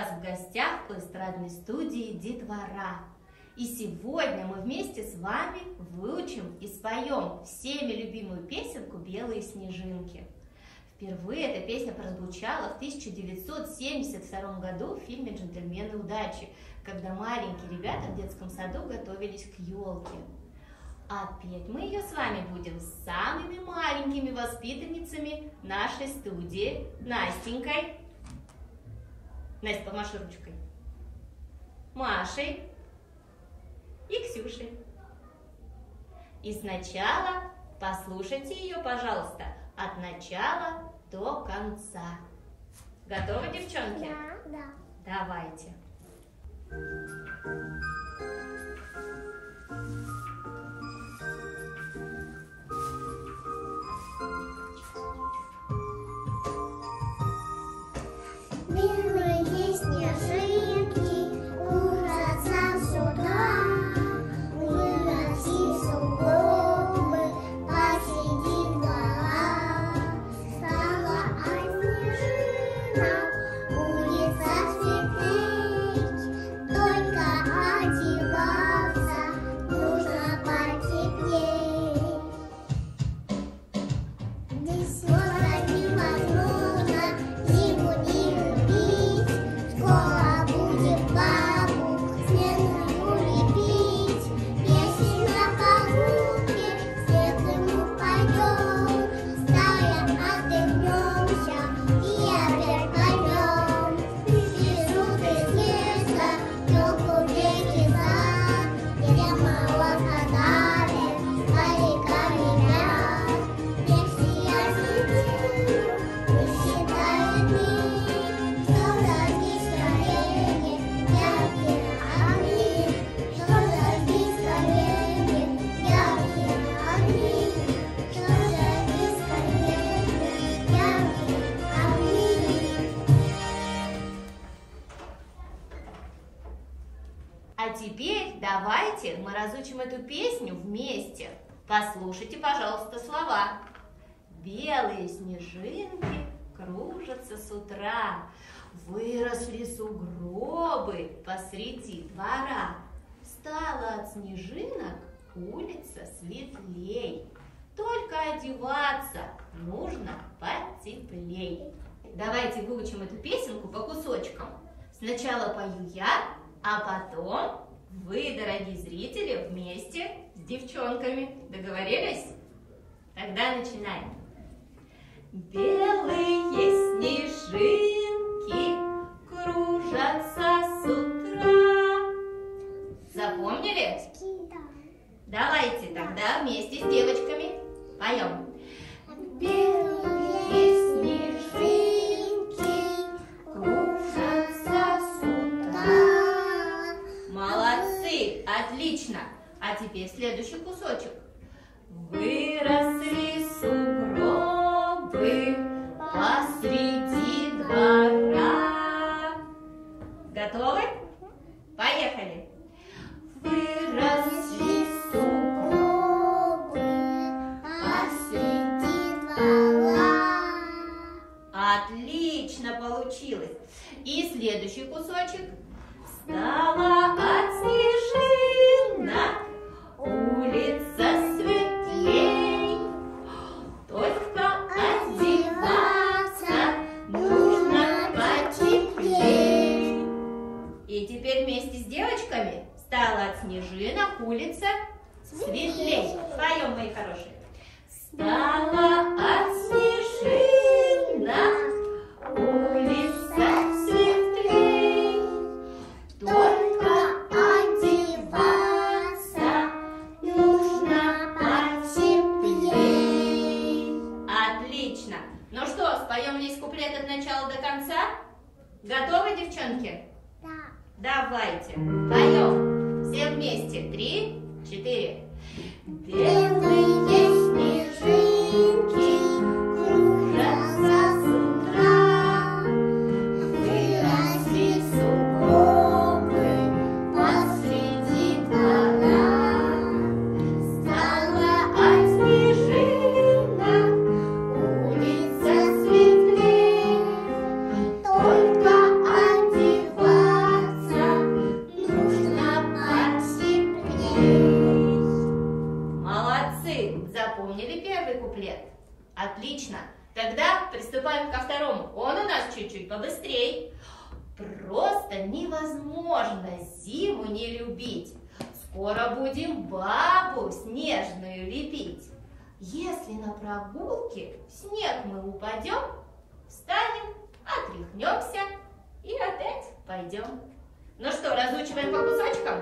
вас в гостях у эстрадной студии «Детвора». И сегодня мы вместе с вами выучим и споем всеми любимую песенку «Белые снежинки». Впервые эта песня прозвучала в 1972 году в фильме «Джентльмены удачи», когда маленькие ребята в детском саду готовились к елке. А петь мы ее с вами будем с самыми маленькими воспитанницами нашей студии Настенькой. Настя, помаши ручкой. Машей и Ксюшей. И сначала послушайте ее, пожалуйста, от начала до конца. Готовы, девчонки? Да, да. Давайте. Белые разучим эту песню вместе. Послушайте, пожалуйста, слова. Белые снежинки кружатся с утра, Выросли сугробы посреди двора. Стала от снежинок улица светлей, Только одеваться нужно потеплей. Давайте выучим эту песенку по кусочкам. Сначала пою я, а потом вы, дорогие зрители, вместе с девчонками. Договорились? Тогда начинаем. Белые снежинки кружатся с утра. Запомнили? Давайте тогда вместе с девочками поем. Белые теперь следующий кусочек. Девочками стала от снежинок улица светлей. Поем, мои хорошие. Стала от снежинок улица светлей. Только одеваться нужно потеплей. Отлично. Ну что, споем весь куплет от начала до конца? Готовы, девчонки? Да. Давайте. Поем. Все вместе. Три, четыре. Белые Отлично. Тогда приступаем ко второму. Он у нас чуть-чуть побыстрее. Просто невозможно зиму не любить. Скоро будем бабу снежную лепить. Если на прогулке в снег мы упадем, встанем, отряхнемся и опять пойдем. Ну что, разучиваем по кусочкам?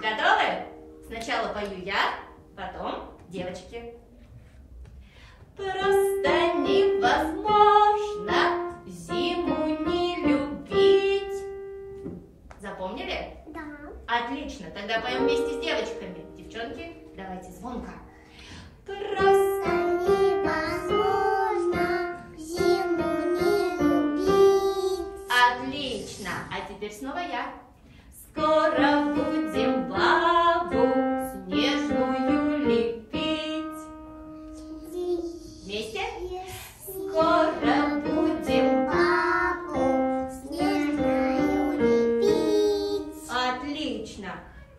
Готовы? Сначала пою я, потом девочки. Просто невозможно зиму не любить. Запомнили? Да. Отлично, тогда поем вместе с девочками. Девчонки, давайте звонко.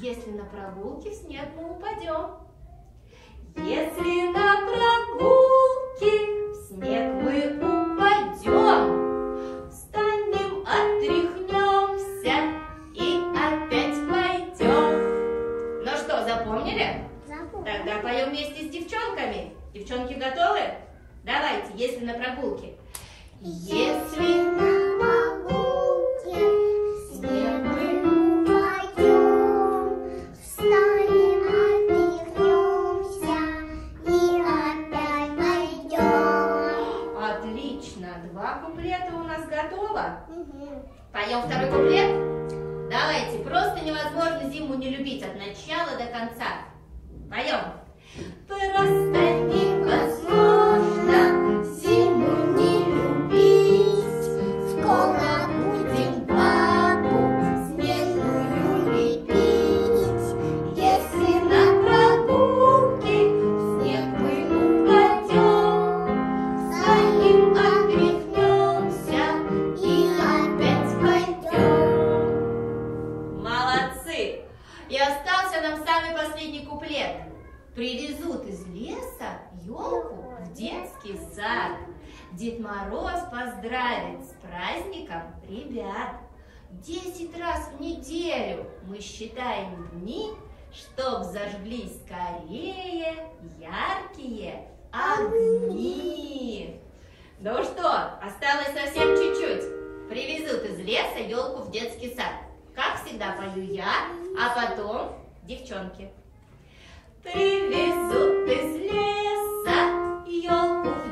Если на прогулке в снег мы упадем. Если на прогулке в снег мы упадем, встанем, отряхнемся и опять пойдем. Ну что, запомнили? Забыл. Тогда поем вместе с девчонками. Девчонки готовы? Давайте, если на прогулке. Если на Мгм. Поем второй куплет? Давайте, просто невозможно зиму не любить от начала до конца. Поем. Просто праздником ребят. Десять раз в неделю мы считаем дни, чтоб зажглись скорее яркие огни. Ну что, осталось совсем чуть-чуть. Привезут из леса елку в детский сад. Как всегда пою я, а потом девчонки. Привезут из леса елку в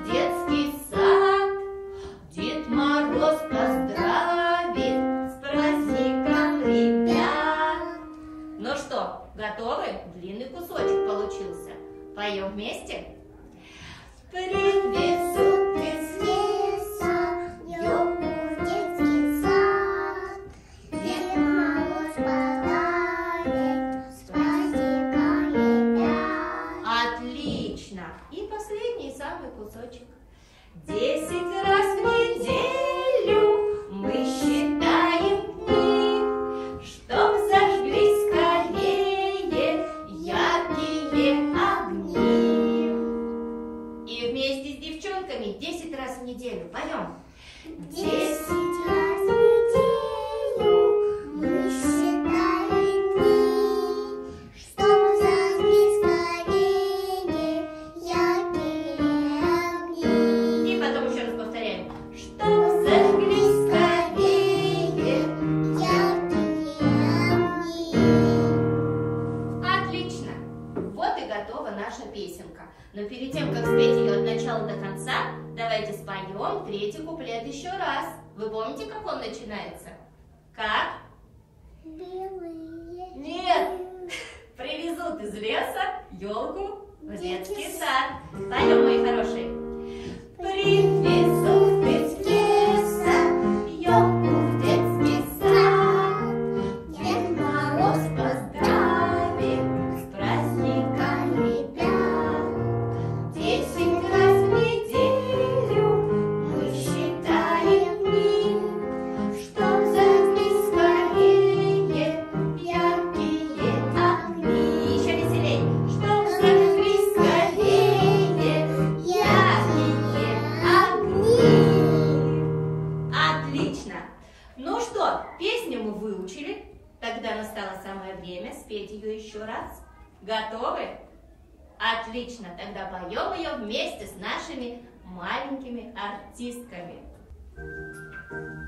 раз в неделю поем. Десять раз в неделю мы считаем дни, чтобы зажглись скорее яркие огни. И потом еще раз повторяем. Отлично! Вот и готова наша песенка. Но перед тем, как спеть ее от начала до конца, давайте споем третий куплет еще раз. Вы помните, как он начинается? Как? Белые. Нет! Привезут из леса елку в детский сад. Поем, мои хорошие. Готовы? Отлично, тогда поем ее вместе с нашими маленькими артистками. Thank you.